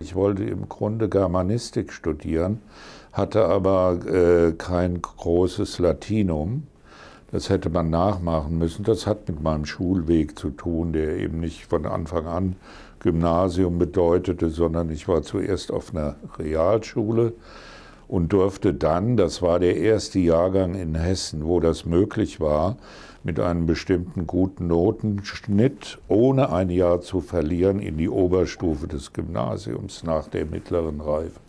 Ich wollte im Grunde Germanistik studieren, hatte aber äh, kein großes Latinum. Das hätte man nachmachen müssen. Das hat mit meinem Schulweg zu tun, der eben nicht von Anfang an Gymnasium bedeutete, sondern ich war zuerst auf einer Realschule und durfte dann, das war der erste Jahrgang in Hessen, wo das möglich war, mit einem bestimmten guten Notenschnitt, ohne ein Jahr zu verlieren, in die Oberstufe des Gymnasiums nach der mittleren Reife.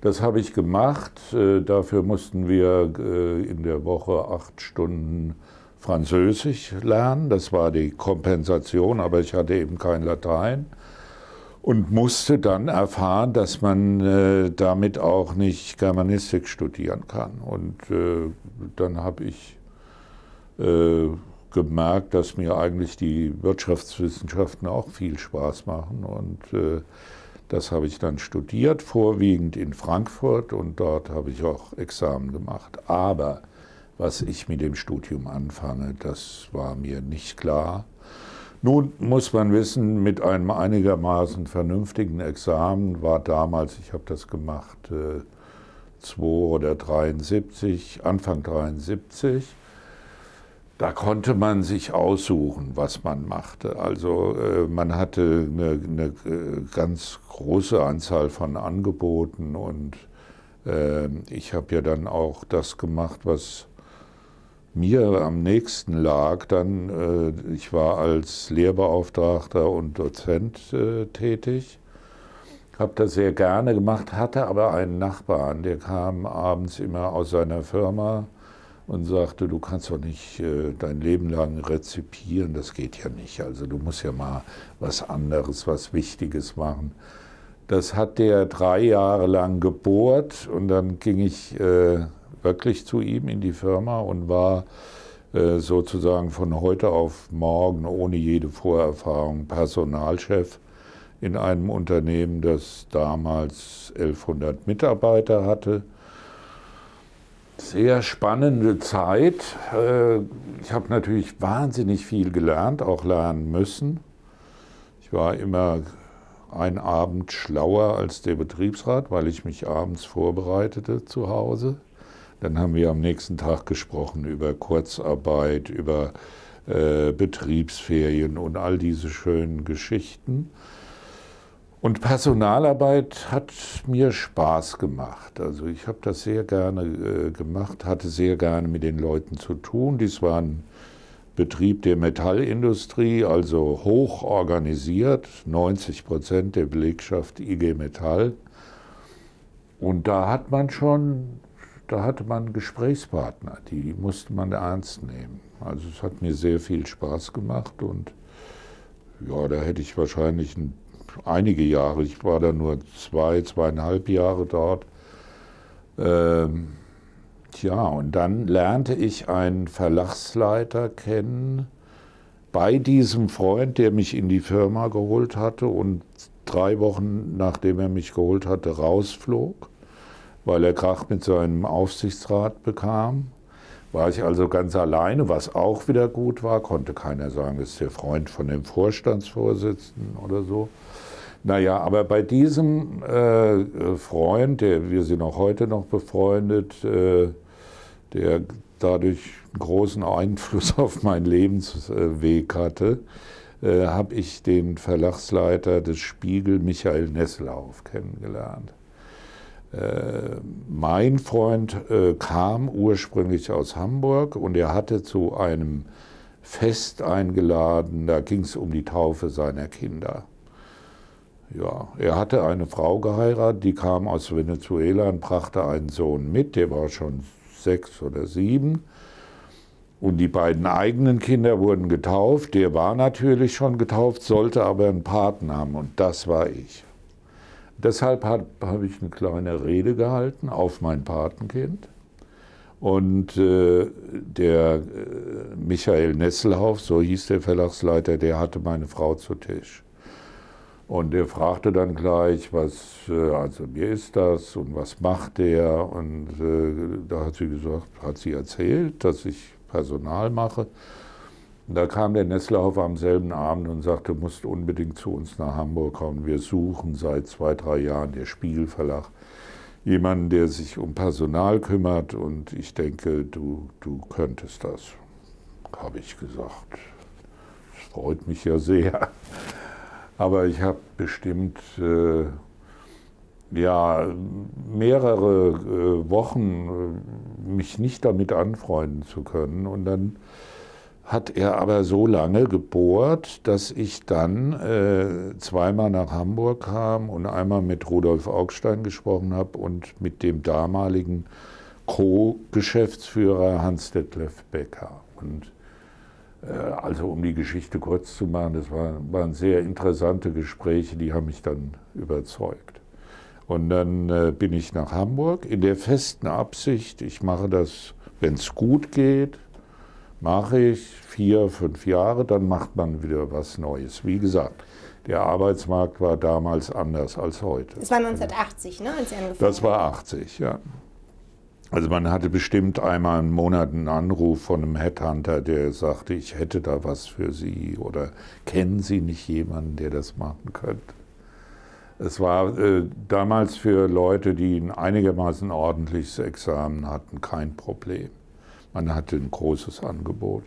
Das habe ich gemacht. Äh, dafür mussten wir äh, in der Woche acht Stunden Französisch lernen. Das war die Kompensation, aber ich hatte eben kein Latein und musste dann erfahren, dass man äh, damit auch nicht Germanistik studieren kann. Und äh, dann habe ich äh, gemerkt, dass mir eigentlich die Wirtschaftswissenschaften auch viel Spaß machen. Und äh, das habe ich dann studiert, vorwiegend in Frankfurt und dort habe ich auch Examen gemacht. Aber was ich mit dem Studium anfange, das war mir nicht klar. Nun muss man wissen, mit einem einigermaßen vernünftigen Examen war damals, ich habe das gemacht, äh, 2 oder 73, Anfang 73, da konnte man sich aussuchen, was man machte. Also äh, man hatte eine, eine, äh, ganz große Anzahl von Angeboten und äh, ich habe ja dann auch das gemacht, was mir am nächsten lag, dann, äh, ich war als Lehrbeauftragter und Dozent äh, tätig, habe das sehr gerne gemacht, hatte aber einen Nachbarn, der kam abends immer aus seiner Firma und sagte, du kannst doch nicht äh, dein Leben lang rezipieren, das geht ja nicht. Also du musst ja mal was anderes, was Wichtiges machen. Das hat der drei Jahre lang gebohrt und dann ging ich wirklich zu ihm in die Firma und war äh, sozusagen von heute auf morgen ohne jede Vorerfahrung Personalchef in einem Unternehmen, das damals 1100 Mitarbeiter hatte. Sehr spannende Zeit. Äh, ich habe natürlich wahnsinnig viel gelernt, auch lernen müssen. Ich war immer ein Abend schlauer als der Betriebsrat, weil ich mich abends vorbereitete zu Hause. Dann haben wir am nächsten Tag gesprochen über Kurzarbeit, über äh, Betriebsferien und all diese schönen Geschichten. Und Personalarbeit hat mir Spaß gemacht. Also ich habe das sehr gerne äh, gemacht, hatte sehr gerne mit den Leuten zu tun. Dies war ein Betrieb der Metallindustrie, also hoch organisiert, 90 Prozent der Belegschaft IG Metall. Und da hat man schon da hatte man Gesprächspartner, die musste man ernst nehmen. Also es hat mir sehr viel Spaß gemacht und ja, da hätte ich wahrscheinlich ein, einige Jahre, ich war da nur zwei, zweieinhalb Jahre dort. Ähm, tja, und dann lernte ich einen Verlagsleiter kennen bei diesem Freund, der mich in die Firma geholt hatte und drei Wochen nachdem er mich geholt hatte, rausflog weil er Krach mit seinem Aufsichtsrat bekam. War ich also ganz alleine, was auch wieder gut war, konnte keiner sagen, ist der Freund von dem Vorstandsvorsitzenden oder so. Naja, aber bei diesem äh, Freund, der wir sind auch heute noch befreundet, äh, der dadurch einen großen Einfluss auf meinen Lebensweg hatte, äh, habe ich den Verlagsleiter des Spiegel, Michael Nesselhauf, kennengelernt. Äh, mein Freund äh, kam ursprünglich aus Hamburg und er hatte zu einem Fest eingeladen, da ging es um die Taufe seiner Kinder. Ja, er hatte eine Frau geheiratet, die kam aus Venezuela und brachte einen Sohn mit, der war schon sechs oder sieben. Und die beiden eigenen Kinder wurden getauft. Der war natürlich schon getauft, sollte aber einen Paten haben und das war ich. Deshalb habe hab ich eine kleine Rede gehalten auf mein Patenkind. Und äh, der äh, Michael Nesselhauf, so hieß der Verlagsleiter, der hatte meine Frau zu Tisch. Und er fragte dann gleich, was, äh, also mir ist das und was macht der? Und äh, da hat sie gesagt, hat sie erzählt, dass ich Personal mache. Und da kam der Nesselhoff am selben Abend und sagte, du musst unbedingt zu uns nach Hamburg kommen. Wir suchen seit zwei, drei Jahren, der Spiegelverlag, jemanden, der sich um Personal kümmert und ich denke, du, du könntest das. Habe ich gesagt. Das freut mich ja sehr. Aber ich habe bestimmt äh, ja, mehrere äh, Wochen äh, mich nicht damit anfreunden zu können. Und dann hat er aber so lange gebohrt, dass ich dann äh, zweimal nach Hamburg kam und einmal mit Rudolf Augstein gesprochen habe und mit dem damaligen Co-Geschäftsführer Hans-Detlef Becker. Und äh, also um die Geschichte kurz zu machen, das waren, waren, sehr interessante Gespräche, die haben mich dann überzeugt. Und dann äh, bin ich nach Hamburg in der festen Absicht, ich mache das, wenn es gut geht, mache ich vier, fünf Jahre, dann macht man wieder was Neues. Wie gesagt, der Arbeitsmarkt war damals anders als heute. Das war 1980, ne, als Sie angefangen Das war 80, ja. Also man hatte bestimmt einmal im Monat einen Anruf von einem Headhunter, der sagte, ich hätte da was für Sie oder kennen Sie nicht jemanden, der das machen könnte. Es war äh, damals für Leute, die ein einigermaßen ordentliches Examen hatten, kein Problem. Man hatte ein großes Angebot.